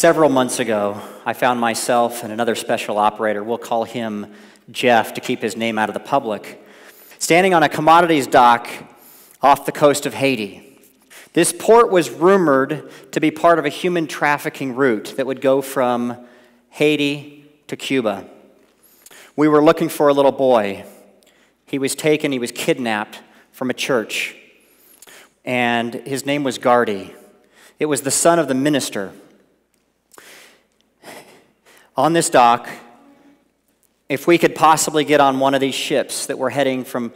Several months ago, I found myself and another special operator, we'll call him Jeff to keep his name out of the public, standing on a commodities dock off the coast of Haiti. This port was rumored to be part of a human trafficking route that would go from Haiti to Cuba. We were looking for a little boy. He was taken, he was kidnapped from a church, and his name was Gardy. It was the son of the minister. On this dock, if we could possibly get on one of these ships that were heading from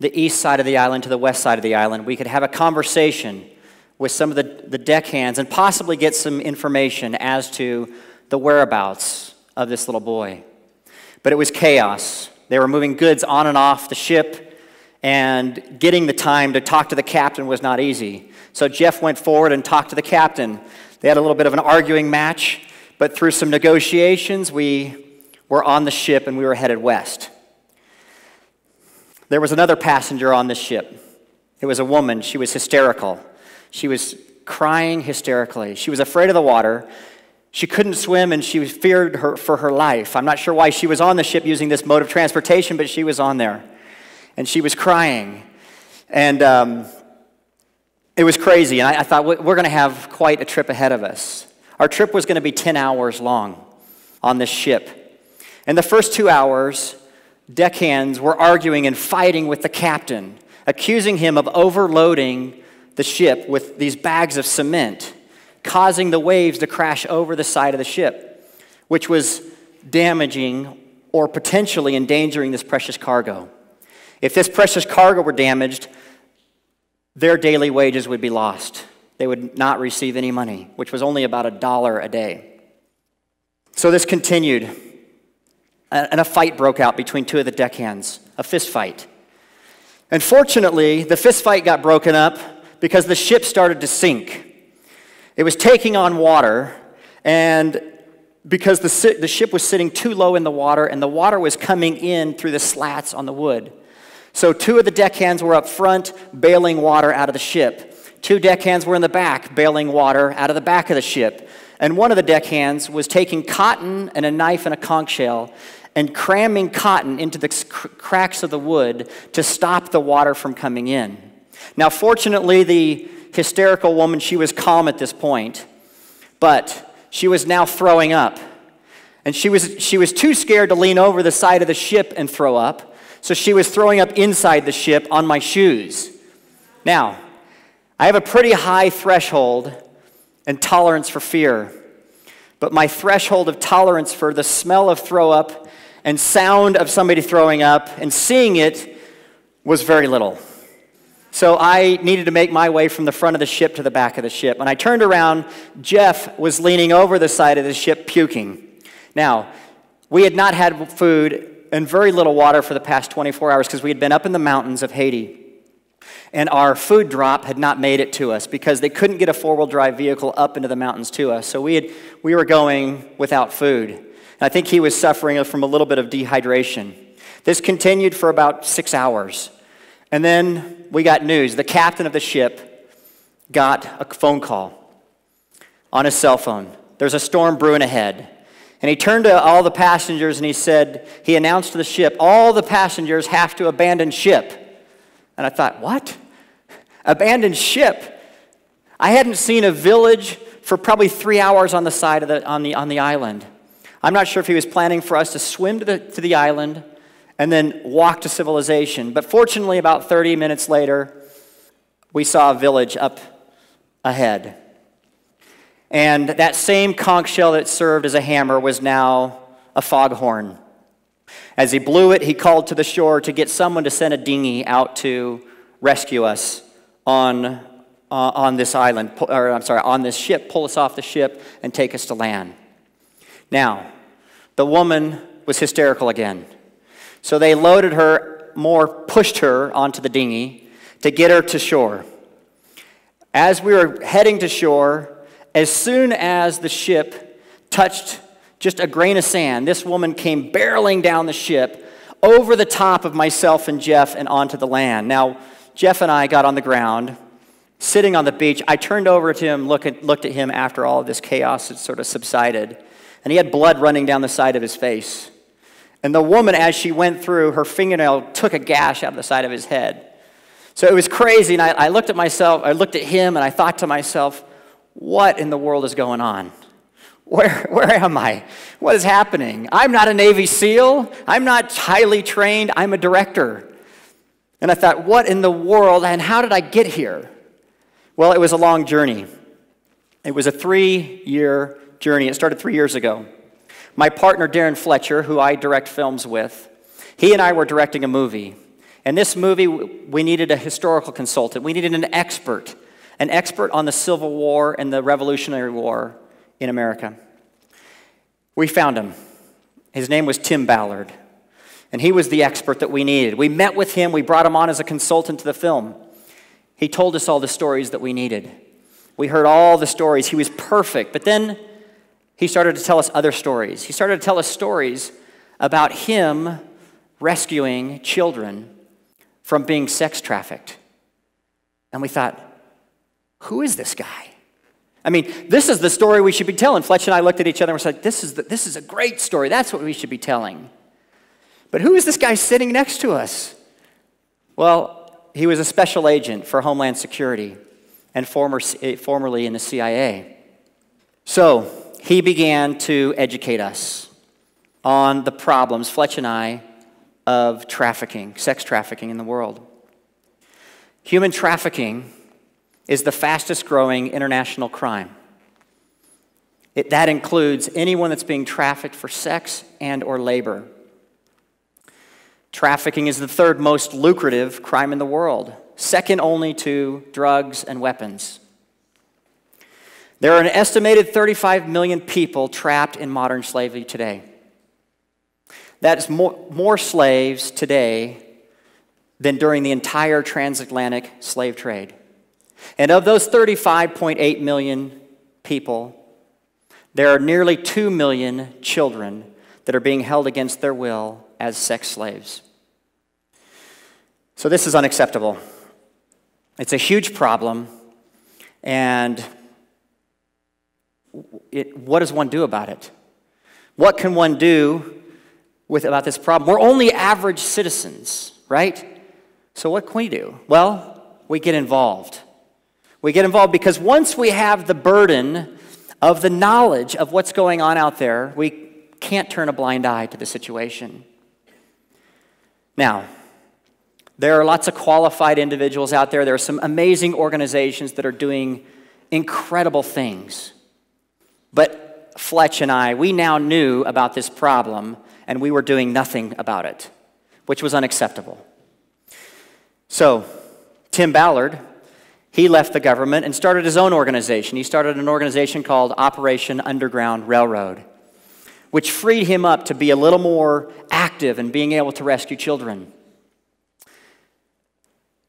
the east side of the island to the west side of the island, we could have a conversation with some of the, the deckhands and possibly get some information as to the whereabouts of this little boy. But it was chaos. They were moving goods on and off the ship, and getting the time to talk to the captain was not easy. So Jeff went forward and talked to the captain. They had a little bit of an arguing match, but through some negotiations, we were on the ship and we were headed west. There was another passenger on the ship. It was a woman. She was hysterical. She was crying hysterically. She was afraid of the water. She couldn't swim and she feared her, for her life. I'm not sure why she was on the ship using this mode of transportation, but she was on there. And she was crying. And um, it was crazy. And I, I thought, we're going to have quite a trip ahead of us. Our trip was going to be 10 hours long on this ship. In the first two hours, deckhands were arguing and fighting with the captain, accusing him of overloading the ship with these bags of cement, causing the waves to crash over the side of the ship, which was damaging or potentially endangering this precious cargo. If this precious cargo were damaged, their daily wages would be lost. They would not receive any money, which was only about a dollar a day. So this continued and a fight broke out between two of the deckhands, a fist fight. Unfortunately, the fist fight got broken up because the ship started to sink. It was taking on water, and because the, the ship was sitting too low in the water, and the water was coming in through the slats on the wood. So, two of the deckhands were up front, bailing water out of the ship. Two deckhands were in the back, bailing water out of the back of the ship. And one of the deckhands was taking cotton and a knife and a conch shell and cramming cotton into the cracks of the wood to stop the water from coming in. Now, fortunately, the hysterical woman, she was calm at this point, but she was now throwing up. And she was, she was too scared to lean over the side of the ship and throw up, so she was throwing up inside the ship on my shoes. Now, I have a pretty high threshold and tolerance for fear, but my threshold of tolerance for the smell of throw up and sound of somebody throwing up and seeing it was very little. So I needed to make my way from the front of the ship to the back of the ship. When I turned around, Jeff was leaning over the side of the ship puking. Now, we had not had food and very little water for the past 24 hours because we had been up in the mountains of Haiti. And our food drop had not made it to us because they couldn't get a four wheel drive vehicle up into the mountains to us. So we, had, we were going without food. I think he was suffering from a little bit of dehydration. This continued for about six hours. And then we got news. The captain of the ship got a phone call on his cell phone. There's a storm brewing ahead. And he turned to all the passengers and he said, he announced to the ship, all the passengers have to abandon ship. And I thought, what? Abandon ship? I hadn't seen a village for probably three hours on the side of the, on the, on the island. I'm not sure if he was planning for us to swim to the, to the island and then walk to civilization. But fortunately, about 30 minutes later, we saw a village up ahead. And that same conch shell that served as a hammer was now a foghorn. As he blew it, he called to the shore to get someone to send a dinghy out to rescue us on, uh, on this island, or I'm sorry, on this ship, pull us off the ship and take us to land. Now, the woman was hysterical again. So they loaded her more, pushed her onto the dinghy to get her to shore. As we were heading to shore, as soon as the ship touched just a grain of sand, this woman came barreling down the ship over the top of myself and Jeff and onto the land. Now, Jeff and I got on the ground sitting on the beach. I turned over to him, look at, looked at him after all of this chaos had sort of subsided, and he had blood running down the side of his face. And the woman, as she went through, her fingernail took a gash out of the side of his head. So it was crazy, and I, I looked at myself, I looked at him, and I thought to myself, what in the world is going on? Where, where am I? What is happening? I'm not a Navy SEAL. I'm not highly trained. I'm a director. And I thought, what in the world, and how did I get here? Well, it was a long journey. It was a three year journey. It started three years ago. My partner, Darren Fletcher, who I direct films with, he and I were directing a movie. And this movie, we needed a historical consultant. We needed an expert, an expert on the Civil War and the Revolutionary War in America. We found him. His name was Tim Ballard. And he was the expert that we needed. We met with him, we brought him on as a consultant to the film. He told us all the stories that we needed. We heard all the stories. He was perfect. But then he started to tell us other stories. He started to tell us stories about him rescuing children from being sex trafficked. And we thought, who is this guy? I mean, this is the story we should be telling. Fletch and I looked at each other and said, this is, the, this is a great story. That's what we should be telling. But who is this guy sitting next to us? Well, he was a special agent for Homeland Security and former, eh, formerly in the CIA. So he began to educate us on the problems, Fletch and I, of trafficking, sex trafficking in the world. Human trafficking is the fastest growing international crime. It, that includes anyone that's being trafficked for sex and or labor. Trafficking is the third most lucrative crime in the world, second only to drugs and weapons. There are an estimated 35 million people trapped in modern slavery today. That's more, more slaves today than during the entire transatlantic slave trade. And of those 35.8 million people, there are nearly 2 million children that are being held against their will as sex slaves. So, this is unacceptable. It's a huge problem, and it, what does one do about it? What can one do with, about this problem? We're only average citizens, right? So, what can we do? Well, we get involved. We get involved because once we have the burden of the knowledge of what's going on out there, we can't turn a blind eye to the situation. Now, there are lots of qualified individuals out there. There are some amazing organizations that are doing incredible things. But Fletch and I, we now knew about this problem and we were doing nothing about it, which was unacceptable. So, Tim Ballard, he left the government and started his own organization. He started an organization called Operation Underground Railroad, which freed him up to be a little more active in being able to rescue children.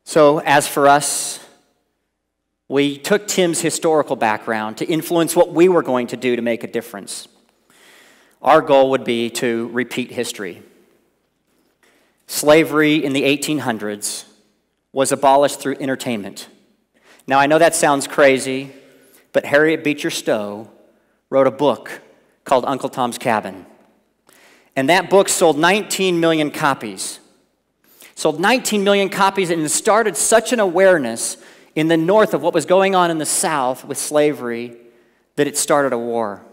So, as for us, we took Tim's historical background to influence what we were going to do to make a difference. Our goal would be to repeat history. Slavery in the 1800s was abolished through entertainment. Now, I know that sounds crazy, but Harriet Beecher Stowe wrote a book called Uncle Tom's Cabin. And that book sold 19 million copies. Sold 19 million copies and started such an awareness in the North of what was going on in the South with slavery that it started a war.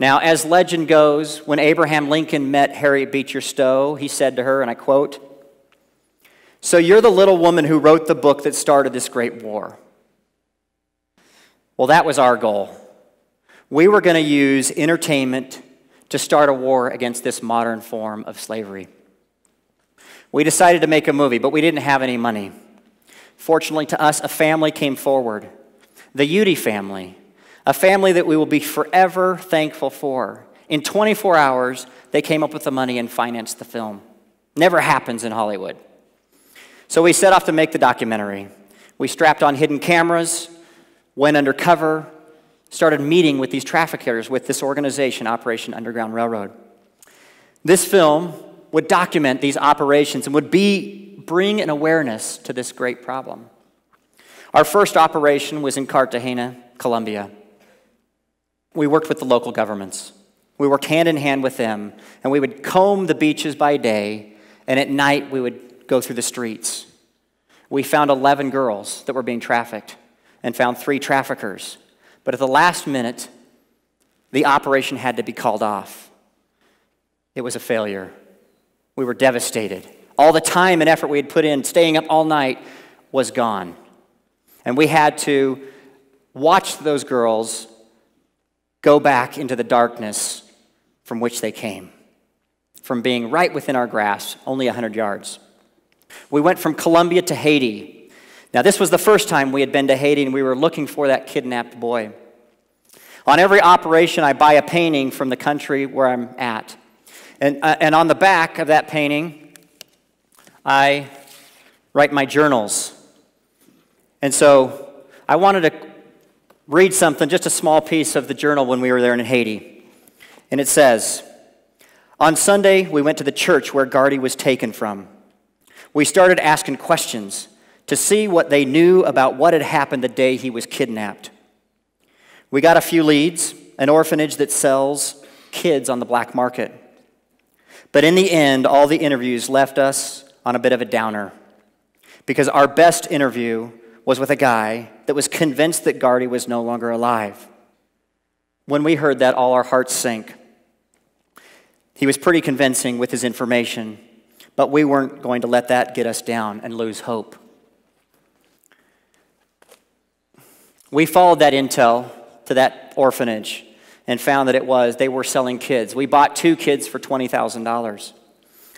Now, as legend goes, when Abraham Lincoln met Harriet Beecher Stowe, he said to her, and I quote, So you're the little woman who wrote the book that started this great war. Well, that was our goal. We were going to use entertainment to start a war against this modern form of slavery. We decided to make a movie, but we didn't have any money. Fortunately to us, a family came forward the Udy family a family that we will be forever thankful for. In 24 hours, they came up with the money and financed the film. Never happens in Hollywood. So we set off to make the documentary. We strapped on hidden cameras, went undercover, started meeting with these traffickers with this organization, Operation Underground Railroad. This film would document these operations and would be, bring an awareness to this great problem. Our first operation was in Cartagena, Colombia. We worked with the local governments. We worked hand in hand with them, and we would comb the beaches by day, and at night we would go through the streets. We found 11 girls that were being trafficked and found three traffickers. But at the last minute, the operation had to be called off. It was a failure. We were devastated. All the time and effort we had put in, staying up all night, was gone. And we had to watch those girls go back into the darkness from which they came, from being right within our grasp, only 100 yards. We went from Colombia to Haiti. Now, this was the first time we had been to Haiti, and we were looking for that kidnapped boy. On every operation, I buy a painting from the country where I'm at. And, uh, and on the back of that painting, I write my journals. And so I wanted to read something, just a small piece of the journal when we were there in Haiti. And it says On Sunday, we went to the church where Gardy was taken from. We started asking questions to see what they knew about what had happened the day he was kidnapped. We got a few leads an orphanage that sells kids on the black market. But in the end, all the interviews left us on a bit of a downer because our best interview was with a guy that was convinced that Gardy was no longer alive. When we heard that, all our hearts sank. He was pretty convincing with his information, but we weren't going to let that get us down and lose hope. We followed that intel to that orphanage and found that it was, they were selling kids. We bought two kids for $20,000.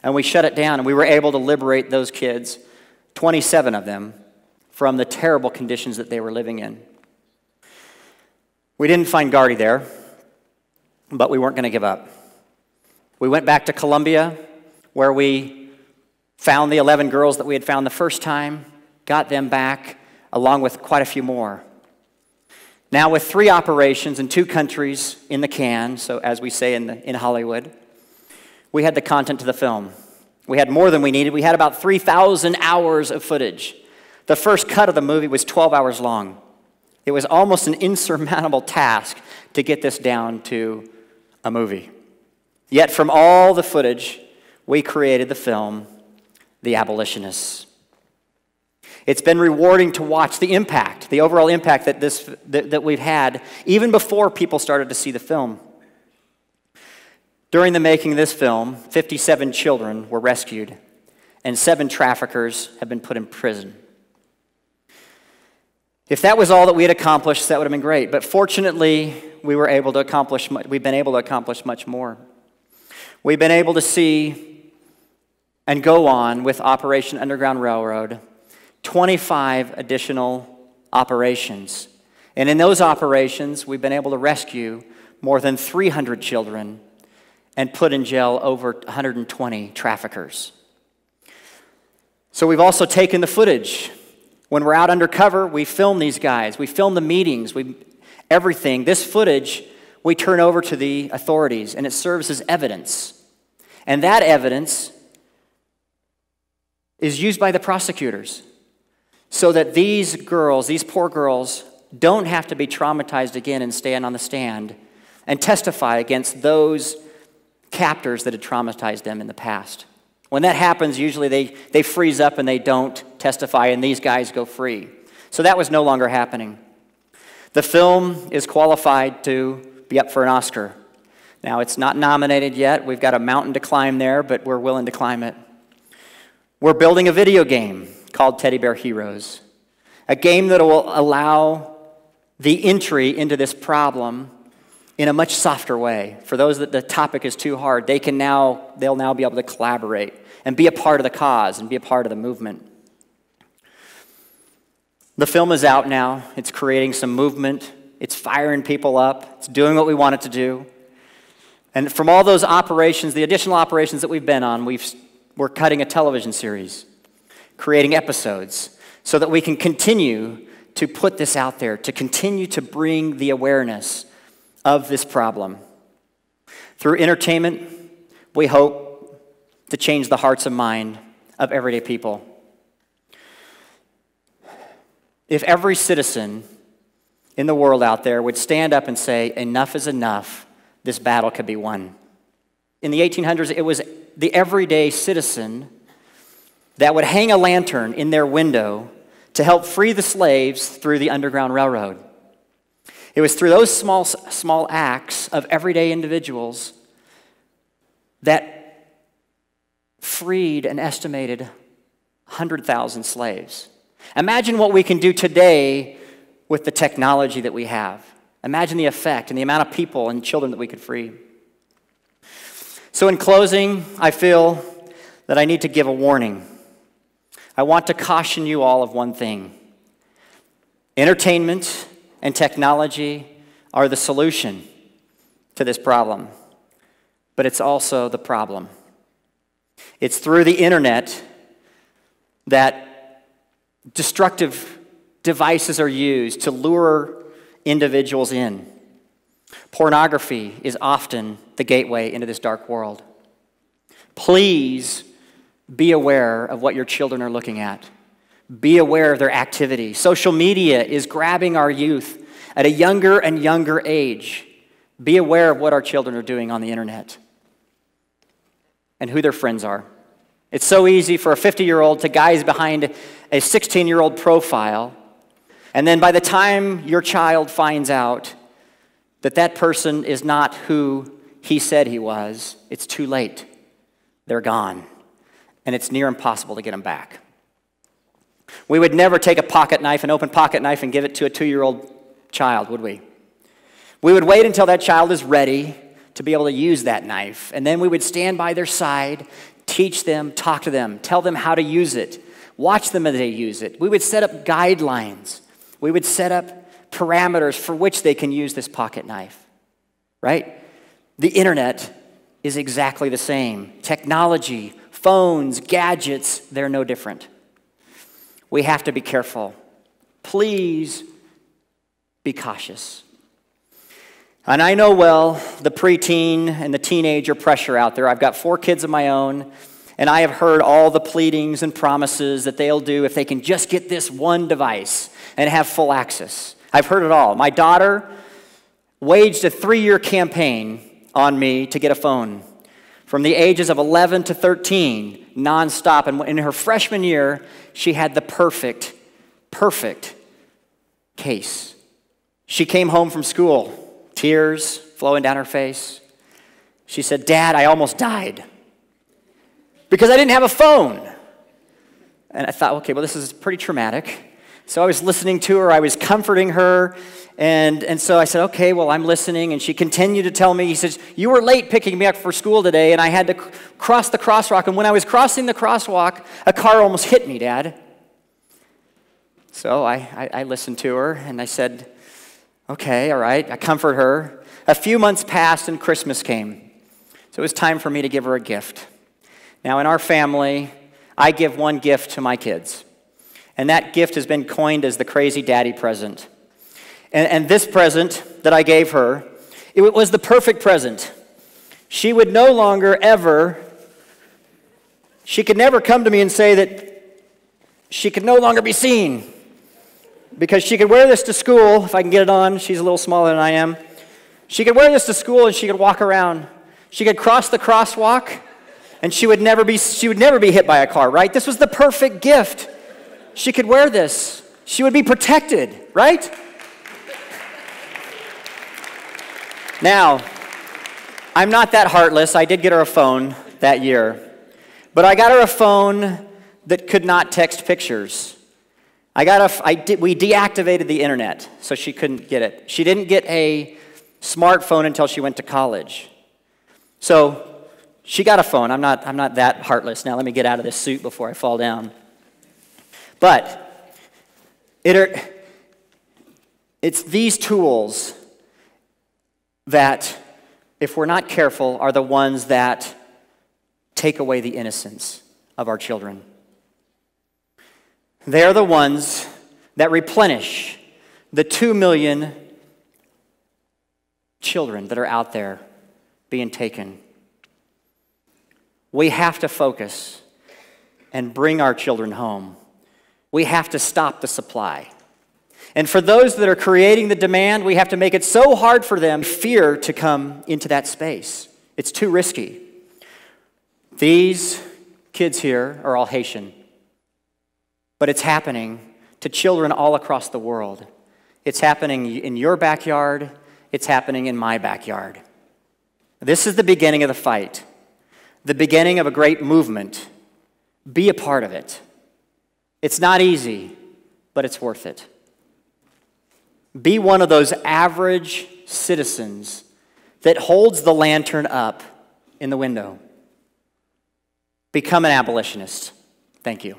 And we shut it down, and we were able to liberate those kids, 27 of them, from the terrible conditions that they were living in. We didn't find Gardy there, but we weren't going to give up. We went back to Colombia, where we found the 11 girls that we had found the first time, got them back, along with quite a few more. Now, with three operations in two countries in the can, so as we say in, the, in Hollywood, we had the content to the film. We had more than we needed. We had about 3,000 hours of footage. The first cut of the movie was 12 hours long. It was almost an insurmountable task to get this down to a movie. Yet, from all the footage, we created the film, The Abolitionists. It's been rewarding to watch the impact, the overall impact that, this, that, that we've had, even before people started to see the film. During the making of this film, 57 children were rescued, and seven traffickers have been put in prison. If that was all that we had accomplished, that would have been great. But fortunately, we were able to accomplish, we've been able to accomplish much more. We've been able to see and go on with Operation Underground Railroad 25 additional operations. And in those operations, we've been able to rescue more than 300 children and put in jail over 120 traffickers. So we've also taken the footage. When we're out undercover, we film these guys, we film the meetings, we, everything. This footage we turn over to the authorities, and it serves as evidence. And that evidence is used by the prosecutors so that these girls, these poor girls, don't have to be traumatized again and stand on the stand and testify against those captors that had traumatized them in the past. When that happens, usually they, they freeze up and they don't testify, and these guys go free. So that was no longer happening. The film is qualified to be up for an Oscar. Now, it's not nominated yet. We've got a mountain to climb there, but we're willing to climb it. We're building a video game called Teddy Bear Heroes, a game that will allow the entry into this problem in a much softer way. For those that the topic is too hard, they can now they'll now be able to collaborate and be a part of the cause and be a part of the movement. The film is out now. It's creating some movement. It's firing people up. It's doing what we want it to do. And from all those operations, the additional operations that we've been on, we've, we're cutting a television series creating episodes so that we can continue to put this out there, to continue to bring the awareness of this problem. Through entertainment, we hope to change the hearts and mind of everyday people. if every citizen in the world out there would stand up and say, Enough is enough, this battle could be won. In the 1800s, it was the everyday citizen that would hang a lantern in their window to help free the slaves through the Underground Railroad. It was through those small, small acts of everyday individuals that freed an estimated 100,000 slaves. Imagine what we can do today with the technology that we have. Imagine the effect and the amount of people and children that we could free. So, in closing, I feel that I need to give a warning. I want to caution you all of one thing entertainment and technology are the solution to this problem, but it's also the problem. It's through the internet that destructive devices are used to lure individuals in. Pornography is often the gateway into this dark world. Please be aware of what your children are looking at. Be aware of their activity. Social media is grabbing our youth at a younger and younger age. Be aware of what our children are doing on the internet and who their friends are. It's so easy for a 50 year old to guise behind a 16 year old profile. And then by the time your child finds out that that person is not who he said he was, it's too late. They're gone. And it's near impossible to get them back. We would never take a pocket knife, an open pocket knife, and give it to a two year old child, would we? We would wait until that child is ready to be able to use that knife. And then we would stand by their side, teach them, talk to them, tell them how to use it, watch them as they use it. We would set up guidelines. We would set up parameters for which they can use this pocket knife, right? The internet is exactly the same. Technology, phones, gadgets, they're no different. We have to be careful. Please be cautious. And I know well the preteen and the teenager pressure out there. I've got four kids of my own, and I have heard all the pleadings and promises that they'll do if they can just get this one device and have full access. I've heard it all. My daughter waged a three year campaign on me to get a phone from the ages of 11 to 13, nonstop. And in her freshman year, she had the perfect, perfect case. She came home from school, tears flowing down her face. She said, Dad, I almost died because I didn't have a phone. And I thought, okay, well, this is pretty traumatic. So I was listening to her, I was comforting her, and, and so I said, okay, well, I'm listening. And she continued to tell me, he says, You were late picking me up for school today, and I had to cross the crosswalk. And when I was crossing the crosswalk, a car almost hit me, Dad. So I, I, I listened to her, and I said, Okay, all right. I comfort her. A few months passed, and Christmas came. So it was time for me to give her a gift. Now, in our family, I give one gift to my kids. And that gift has been coined as the crazy daddy present. And, and this present that I gave her, it was the perfect present. She would no longer ever, she could never come to me and say that she could no longer be seen. Because she could wear this to school, if I can get it on, she's a little smaller than I am. She could wear this to school and she could walk around. She could cross the crosswalk and she would never be, she would never be hit by a car, right? This was the perfect gift. She could wear this. She would be protected, right? Now, I'm not that heartless. I did get her a phone that year. But I got her a phone that could not text pictures. I got a, I did, we deactivated the internet so she couldn't get it. She didn't get a smartphone until she went to college. So she got a phone. I'm not, I'm not that heartless. Now let me get out of this suit before I fall down. But it are, it's these tools that, if we're not careful, are the ones that take away the innocence of our children. They're the ones that replenish the two million children that are out there being taken. We have to focus and bring our children home. We have to stop the supply. And for those that are creating the demand, we have to make it so hard for them fear to come into that space. It's too risky. These kids here are all Haitian, but it's happening to children all across the world. It's happening in your backyard, it's happening in my backyard. This is the beginning of the fight, the beginning of a great movement. Be a part of it. It's not easy, but it's worth it. Be one of those average citizens that holds the lantern up in the window. Become an abolitionist. Thank you.